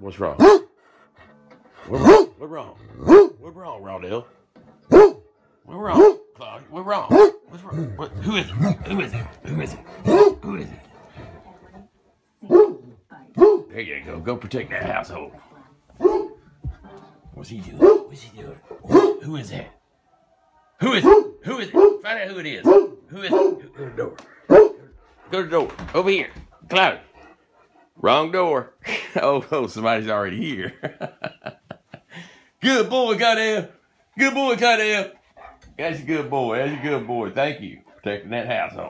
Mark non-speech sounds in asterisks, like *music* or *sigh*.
What's wrong? We're wrong. We're wrong. We're wrong, Rondell. We're wrong, Claudia. We're wrong. What's wrong? What, who is it? Who is it? Who is it? Who is it? There you go. Go protect that household. What's he doing? What's he doing? Who is that? Who is it? Who is it? Find out who it is. Who is it? Go to the door. Go to the door. Over here. Cloudy. Wrong door. *laughs* Oh, oh, somebody's already here. *laughs* good boy, Clawdell. Good boy, Clawdell. That's a good boy. That's a good boy. Thank you. for Protecting that household.